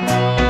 Música